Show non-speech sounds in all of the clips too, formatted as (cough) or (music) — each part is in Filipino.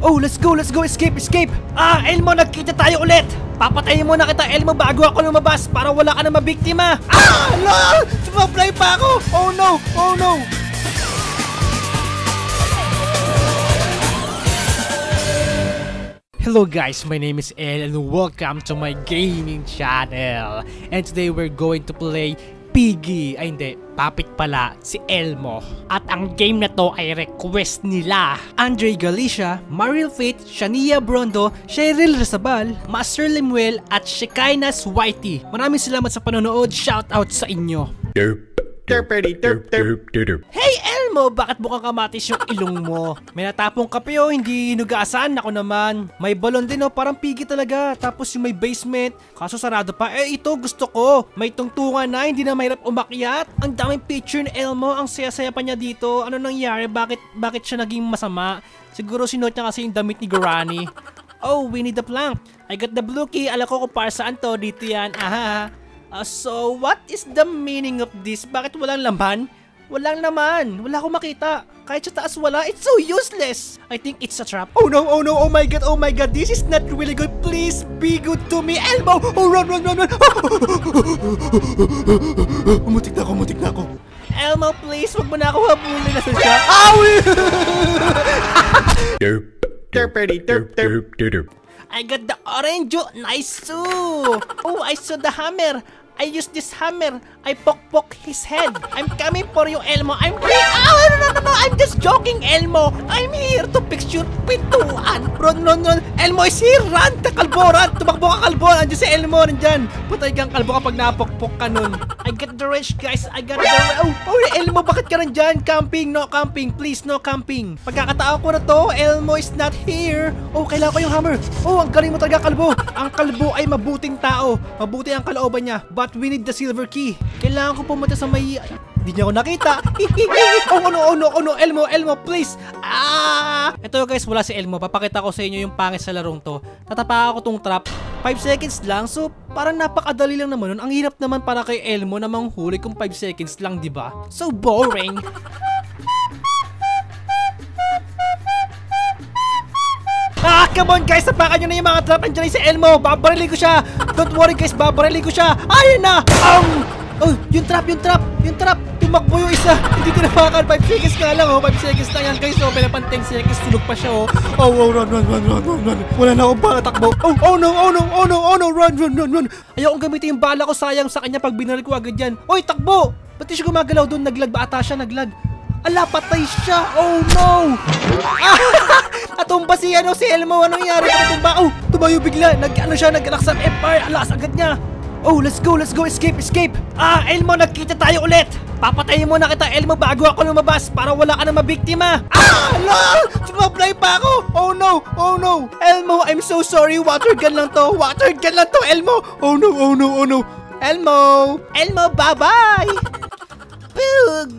Oh, let's go, let's go, escape, escape! Ah, Elmo, nagkita tayo ulit! Papatayin mo na kita, Elmo, bago ako lumabas para wala ka na mabiktima! Ah! Ala! Sumably pa ako! Oh no! Oh no! Hello guys, my name is El and welcome to my gaming channel. And today we're going to play Piggy. Ay hindi, Papit pala si Elmo. At ang game na to ay request nila. Andre Galicia, Mariel Faith, Shania Brondo, Cheryl Razabal, Master Lemuel at Shekinah Whitey. Maraming salamat sa panonood. Shout out sa inyo. Derp. Derpity derp derp derp. Hey Elmo, bakit mukhang kamatis yung ilong mo? May natapong kape oh, hindi hinugasan. Ako naman. May balon din oh, parang pigi talaga. Tapos yung may basement, kaso sarado pa. Eh ito gusto ko. May tungtungan na, hindi na mahirap umakyat. Ang daming picture ni Elmo, ang saya-saya pa niya dito. Ano nangyari? Bakit, bakit siya naging masama? Siguro sinuot niya kasi yung damit ni Granny. Oh, we need the plank. I got the blue key. Alam ko kung para saan to. Dito yan. Aha. Uh, so, what is the meaning of this? Bakit walang laman? Walang naman. Wala akong makita. Kahit sa taas wala, it's so useless. I think it's a trap. Oh no, oh no, oh my god, oh my god. This is not really good. Please be good to me. Elmo! Oh, run, run, run, run. (laughs) umutik na ako, umutik na ako. Elmo, please, wag mo na ako habulin. Nasaan siya? Ow! (laughs) Derp. Derpity derp derp derp. I got the orange. Nice too. Oh, I saw the hammer. I use this hammer. I poke his head. I'm coming for you, Elmo. I'm here. Oh, no, no, no, no. I'm just joking, Elmo. I'm here to fix your pintuan. Run, run, run. Elmo is here. Run. Kakalbo, run. Tumakbo ka, kalbo. Andiyan si Elmo. Nandyan. Patay kang kalbo kapag napokpok ka nun. I got the rage, guys. I got the rage. Oh, oh, Elmo, bakit ka nandyan? Camping. No camping. Please, no camping. Pagkakataon ko na to, Elmo is not here. Oh, kailangan ko yung hammer. Oh, ang galing mo talaga, kalbo. Ang kalbo ay mabuting tao. Mabuti ang kalooban niya. But we need the silver key. Kailangan ko pumunta sa may... Hindi niya ako nakita. (laughs) oh, ano, ano, ano, Elmo, Elmo, please. Ah! Ito guys, wala si Elmo. Papakita ko sa inyo yung pangit sa larong to. Tatapa ako tong trap. 5 seconds lang. So, parang napakadali lang naman nun. Ang hirap naman para kay Elmo na manghuli kung 5 seconds lang, di ba? So boring. Ah, come on guys, tapakan nyo na yung mga trap. Andiyan na si Elmo. Babarilin ko siya. Don't worry guys, babarilin ko siya. Ayun na! Um! Oh, yung trap, yung trap, yung trap. Tumakbo yung isa. (laughs) Hindi tinapakan. 5 seconds nga lang, oh. 5 seconds lang yan. Guys, oh, pinapan 10 seconds. Tulog pa siya, oh. Oh, oh, run, run, run, run, run, run. Wala na akong bala takbo. Oh, oh no, oh no, oh no, oh no, run, run, run, run. Ayokong gamitin yung bala ko. Sayang sa kanya pag binaril ko agad yan. Oy, takbo! Ba't siya gumagalaw doon? Naglag ba ata siya? Naglag. Ala, patay siya! Oh no! (laughs) Ah! Natumba si ano, si Elmo. Anong nangyari? Natumba. Oh, tumayo bigla. Nag, ano siya, nag-relax ang empire. Alas agad niya. Oh, let's go, let's go. Escape, escape. Ah, Elmo, nagkita tayo ulit. Papatayin mo na kita, Elmo, bago ako lumabas para wala ka na mabiktima. Ah! Ala! Sumably pa ako. Oh no, oh no. Elmo, I'm so sorry. Water gun lang to. Water gun lang to, Elmo. Oh no, oh no, oh no. Elmo! Elmo, bye-bye!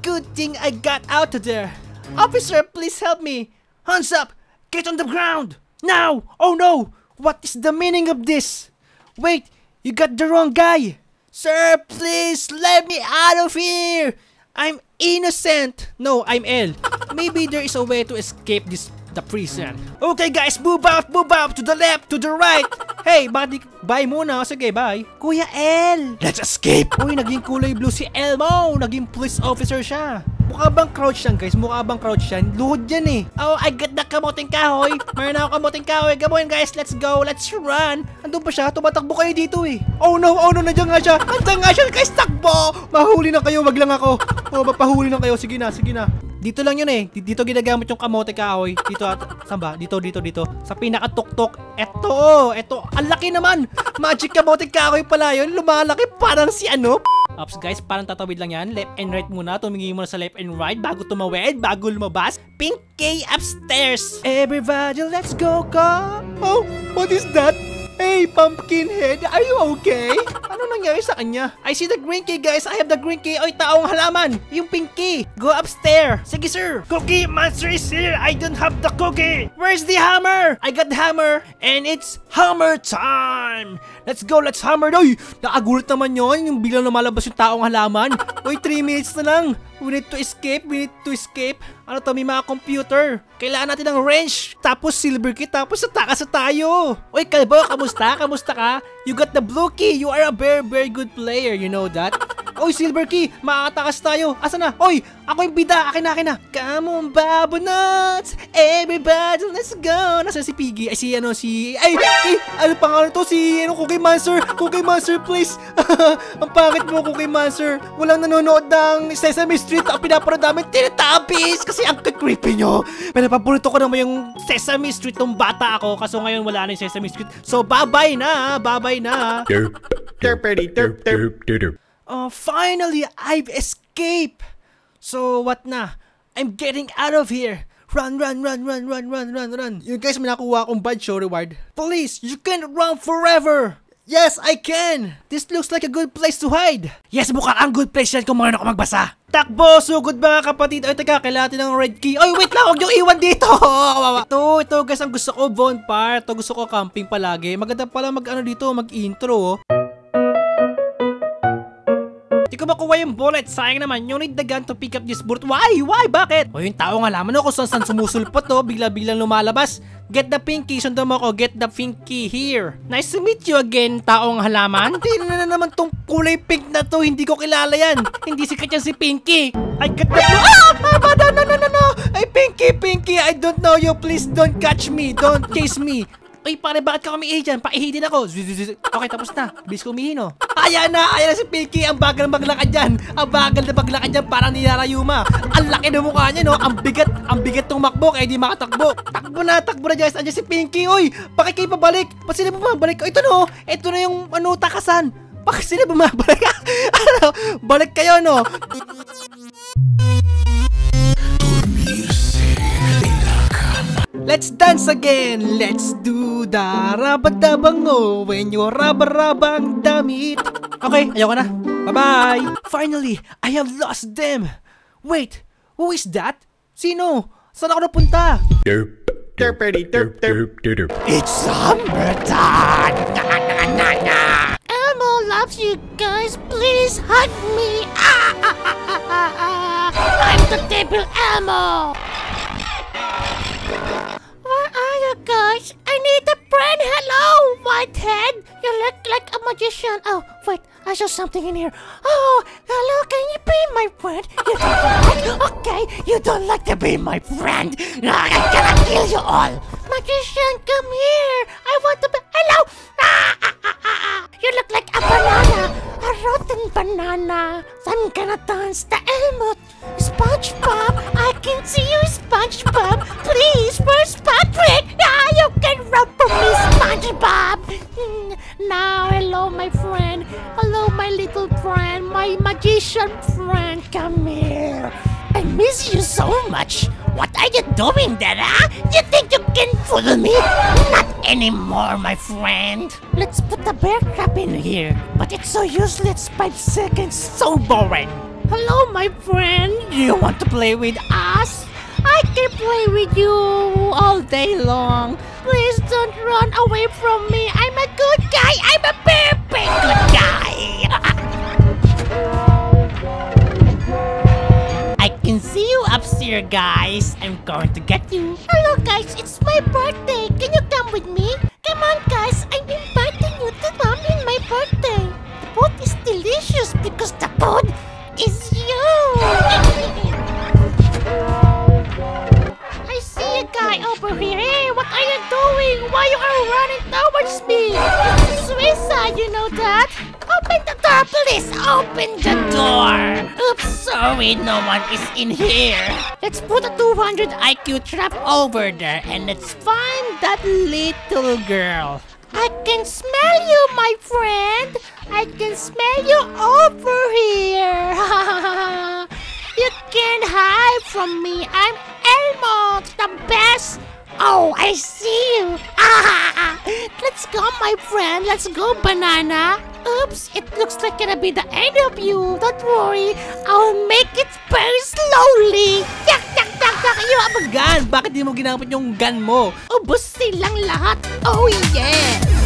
Good thing I got out of there. Officer, please help me. Hands up! Get on the ground! Now! Oh no! What is the meaning of this? Wait! You got the wrong guy! Sir, please let me out of here! I'm innocent! No, I'm L. (laughs) Maybe there is a way to escape this the prison. Okay guys, move out, move out to the left, to the right. (laughs) Hey, di... Bye muna. Sige, bye. Kuya L. Let's escape. Uy, naging kulay blue si Elmo. Naging police officer siya. Mukha bang crouch yan, guys? Mukha bang crouch yan? Luhod yan eh. Oh, I got the kamuting kahoy. Mayroon ako kamuting kahoy. Come guys. Let's go. Let's run. Andun pa siya. Tumatakbo kayo dito eh. Oh no, oh no. Nandiyan nga siya. Nandiyan nga siya. Guys, takbo. Mahuli na kayo. Wag lang ako. Oh, mapahuli na kayo. Sige na, sige na. Dito lang yun eh. Dito ginagamit yung kamote kahoy. Dito at saan ba? Dito, dito, dito. Sa pinakatuktok. Eto, eto. Ang laki naman. Magic kamote kahoy pala yun. Lumalaki parang si ano. Ups guys, parang tatawid lang yan. Left and right muna. Tumingin muna sa left and right bago tumawid, bago lumabas. Pink K upstairs. Everybody, let's go, go. Oh, what is that? Hey, Pumpkinhead, are you okay? (laughs) Ano nangyari sa kanya? I see the green key, guys. I have the green key. Oy, taong halaman. Yung pink key. Go upstairs. Sige, sir. Cookie Monster is here. I don't have the cookie. Where's the hammer? I got the hammer. And it's hammer time. Let's go. Let's hammer. Oy, nakagulat naman yon Yung biglang lumalabas yung taong halaman. (laughs) Oy, 3 minutes na lang. We need to escape. We need to escape. Ano to, may mga computer. Kailangan natin ng wrench. Tapos silver key. Tapos atakas na tayo. Oy, kalbo, kamusta? Kamusta ka? You got the blue key. You are a very, very good player. You know that? (laughs) Oy, silver key. Makakatakas tayo. Asa na? Oy, ako yung bida. Akin na, akin na. Come on, babo nuts. Everybody, let's go. Nasa si Piggy? Ay, si ano, si... Ay, ay, ano pangalan to? Si, ano, Cookie Monster. Cookie Monster, please. (laughs) Ang pangit mo, Cookie Monster. Walang nanonood ng Sesame Street. Ang pinapanood namin, Teletubbies. Kasi ang creepy nyo. Pero paborito ko naman yung Sesame Street nung bata ako. Kaso ngayon wala na yung Sesame Street. So, bye-bye na. Bye-bye na. Derp. Derpity derp derp. derp. Oh, finally, I've escaped. So, what na? I'm getting out of here. Run, run, run, run, run, run, run, run. Yung guys, may nakuha akong bad show reward. Police, you can't run forever. Yes, I can! This looks like a good place to hide. Yes, mukhang ang good place yan kung marunong ako magbasa. Takbo! Sugod mga kapatid. Ay, teka, kailangan natin ng red key. Ay, wait lang! Huwag niyong iwan dito! (laughs) Ito, ito guys, ang gusto ko, bonfire. Ito, gusto ko camping palagi. Maganda pala mag, ano dito, mag-intro. oh. Ko makuha yung bullet. Sayang naman. You need the gun to pick up this bullet. Why? Why? Bakit? O yung tao nga laman kung saan saan sumusulpot to. Bigla-biglang lumalabas. Get the pinky. Sundan mo ako. Get the pinky here. Nice to meet you again, taong halaman. Hindi na, na naman tong kulay pink na to. Hindi ko kilala yan. Hindi sikat yan si Pinky. I got the Ah! Ah! No, no, no, no, no. Ay, Pinky, Pinky. I don't know you. Please don't catch me. Don't chase me. Ay, pare, bakit ka umiihi dyan? Paihi din ako. Okay, tapos na. Bilis ko umihi, no? Ayan na, ayan na si Pinky. Ang bagal na maglakad dyan. Ang bagal na maglakad dyan. Parang nilarayuma. Ang laki ng mukha niya, no? Ang bigat, ang bigat ng makbo. Kaya di makatakbo. Takbo na, takbo na, guys. Andiyan si Pinky. Uy, bakit kayo pabalik? Ba't sila bumabalik? Oh, ito, no? Ito na yung, ano, takasan. Bakit sila bumabalik? (laughs) ano? Balik kayo, no? Let's dance again! Let's do the rabadabango when you're raba-rabang damit. (laughs) Okay, ayoko na. Bye-bye! Finally, I have lost them! Wait, who is that? Sino? Saan ako napunta? Derp. Derpity derp derp derp. It's summertime! Elmo loves you guys. Please hug me. Ah, ah, ah, ah, ah, ah. I'm the devil Elmo. Are guys? I need a friend. Hello, Whitehead. You look like a magician. Oh, wait. I saw something in here. Oh, hello. Can you be my friend? You? Okay, you don't like to be my friend. I'm gonna kill you all. Magician, come here. I want to be. Hello. Ah, ah, ah, ah. You look like a banana. A rotten banana. I'm gonna dance the Elmo. SpongeBob, I can see you, SpongeBob. Please, My magician friend. Come here. I miss you so much. What are you doing there, huh? You think you can fool me? Not anymore, my friend. Let's put the bear trap in here. But it's so useless. Five seconds. So boring. Hello, my friend. Do you want to play with us? I can play with you all day long. Please don't run away from me. Guys. I'm going to get you. Hello, guys. It's my birthday. Can you come with me? Come on, guys. I'm inviting you to come in my birthday. The food is delicious because the food is you. I see a guy over here. Hey, what are you doing? Why you are running towards me? It's suicide, you know that? Open the door, please. Open the door. Oops, sorry, no one is in here. Let's put a 200 IQ trap over there and let's find that little girl. I can smell you, my friend. I can smell you over here. (laughs) you can't hide from me. I'm Elmo, the best. Oh, I see you. (laughs) Let's go, my friend. Let's go, banana. Oops, it looks like gonna be the end of you. Don't worry. I'll make it very slowly. Yak, yak, yak, yak. You have a gun! Bakit di mo ginamit yung gun mo? Ubus silang lahat. Oh, yeah.